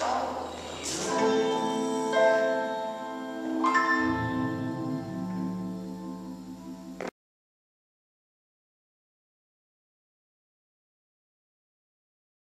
아.